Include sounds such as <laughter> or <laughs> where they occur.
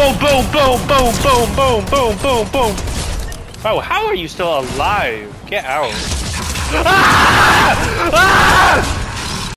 Boom, boom, boom, boom, boom, boom, boom, boom, boom. Oh, how are you still alive? Get out. <laughs> Ah!